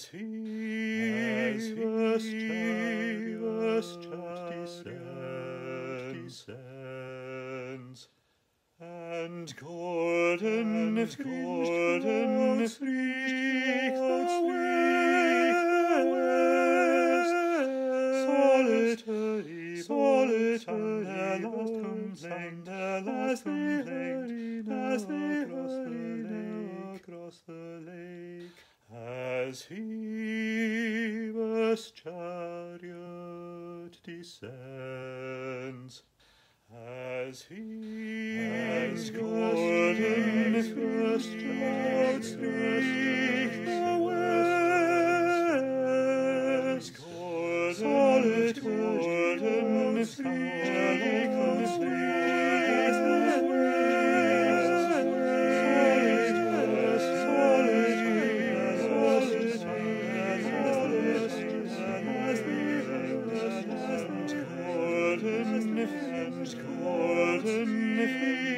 As he, as he chariot descends, descends, and golden, and golden streak the west, solitary, solitary, and the last complaint, the last complaint, as they hurry across the lake, as Phoebus' chariot descends, as he, as golden first chariot streaks the west, solid golden streak the Golden, golden